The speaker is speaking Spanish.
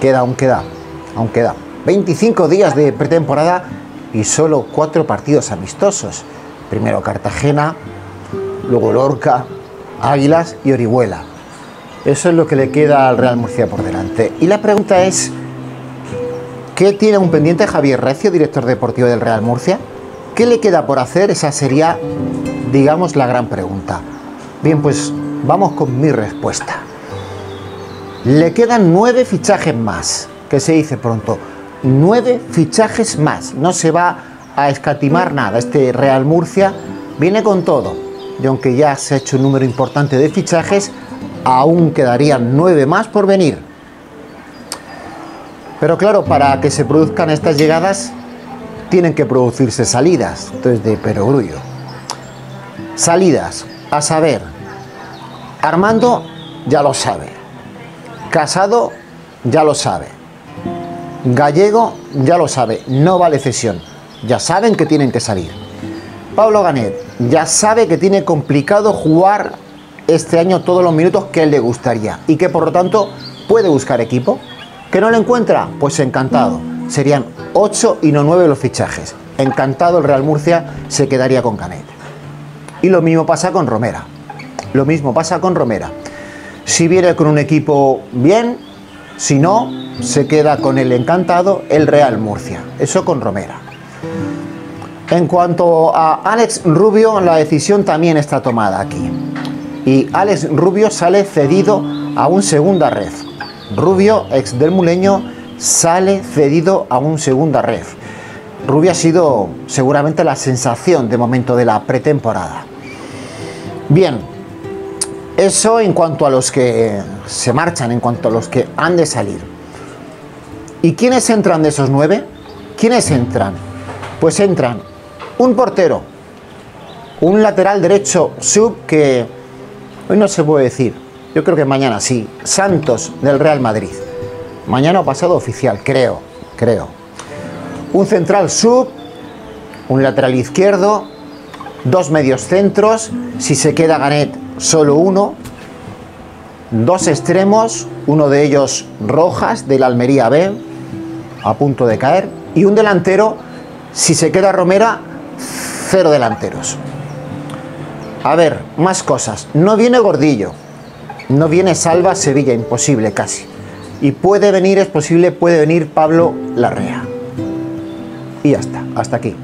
queda, aún queda, aún queda. 25 días de pretemporada y solo cuatro partidos amistosos. Primero Cartagena, luego Lorca, Águilas y Orihuela. Eso es lo que le queda al Real Murcia por delante. Y la pregunta es, ¿qué tiene un pendiente Javier Recio, director deportivo del Real Murcia? ¿Qué le queda por hacer? Esa sería, digamos, la gran pregunta. Bien, pues vamos con mi respuesta. Le quedan nueve fichajes más, que se dice pronto. Nueve fichajes más. No se va a escatimar nada. Este Real Murcia viene con todo. Y aunque ya se ha hecho un número importante de fichajes, aún quedarían nueve más por venir. Pero claro, para que se produzcan estas llegadas, tienen que producirse salidas. Entonces, de perogrullo. Salidas, a saber, Armando ya lo sabe. Casado ya lo sabe. Gallego ya lo sabe. No vale cesión. Ya saben que tienen que salir. Pablo Ganet ya sabe que tiene complicado jugar este año todos los minutos que él le gustaría y que por lo tanto puede buscar equipo. ¿Que no lo encuentra? Pues encantado. Serían 8 y no 9 los fichajes. Encantado el Real Murcia se quedaría con Canet. Y lo mismo pasa con Romera. Lo mismo pasa con Romera. Si viene con un equipo bien, si no, se queda con el encantado el Real Murcia. Eso con Romera. En cuanto a Alex Rubio, la decisión también está tomada aquí. Y Alex Rubio sale cedido a un segunda red. Rubio, ex del Muleño, sale cedido a un segunda red. Rubio ha sido seguramente la sensación de momento de la pretemporada. Bien, eso en cuanto a los que se marchan, en cuanto a los que han de salir. ¿Y quiénes entran de esos nueve? ¿Quiénes entran? Pues entran un portero, un lateral derecho sub que hoy no se puede decir, yo creo que mañana sí, Santos del Real Madrid. Mañana ha pasado oficial, creo, creo. Un central sub, un lateral izquierdo, dos medios centros, si se queda Ganet solo uno, dos extremos, uno de ellos Rojas del Almería B, a punto de caer, y un delantero, si se queda Romera, cero delanteros. A ver, más cosas. No viene Gordillo, no viene Salva Sevilla, imposible casi. Y puede venir, es posible, puede venir Pablo Larrea. Y ya está, hasta aquí.